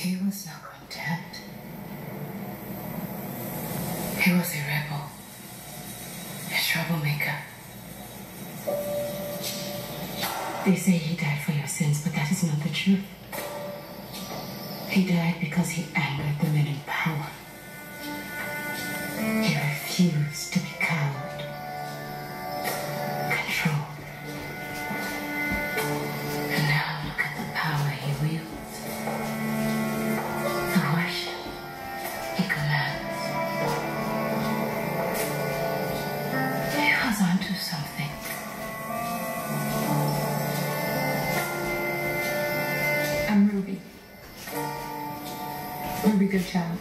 He was not content. He was a rebel, a troublemaker. They say he died for your sins, but that is not the truth. He died because he angered the men in power. He refused Every good child.